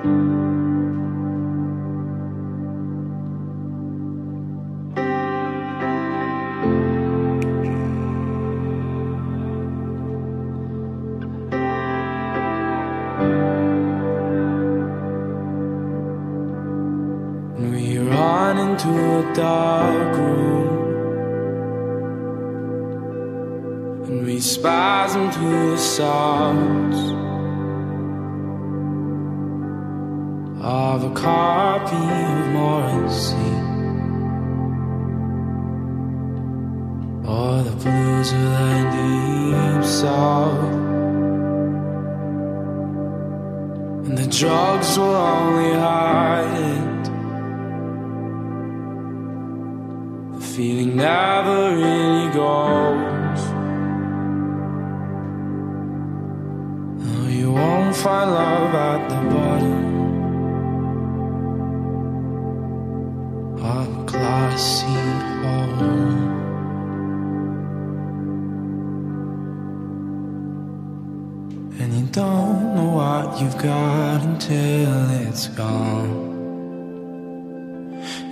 And we run into a dark room And we spasm to the sounds Of a copy of Morrissey. Or the blues of the deep south. And the drugs will only hide it The feeling never really goes. No, you won't find love at the bottom And you don't know what you've got until it's gone.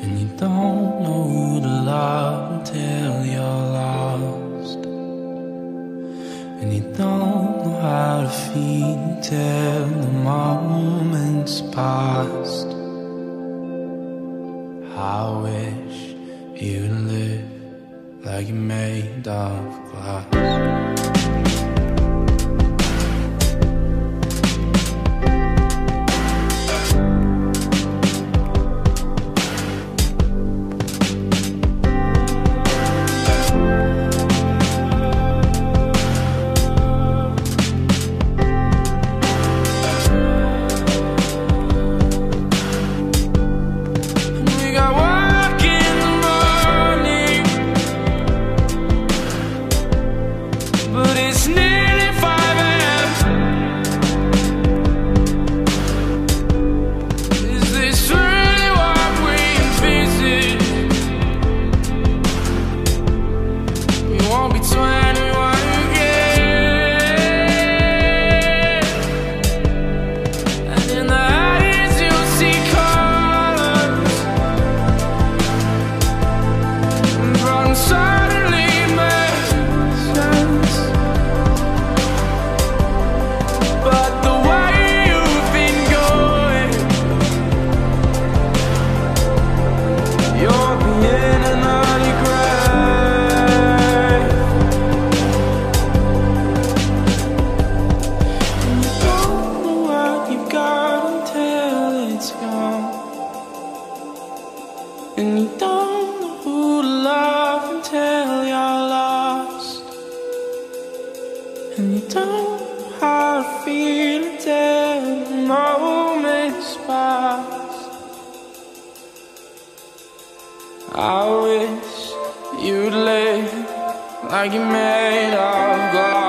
And you don't know who to love until you're lost. And you don't know how to feel until the moment's past. I wish you'd live like you're made of glass. I wish you'd live like you're made of glass